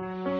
Mm-hmm.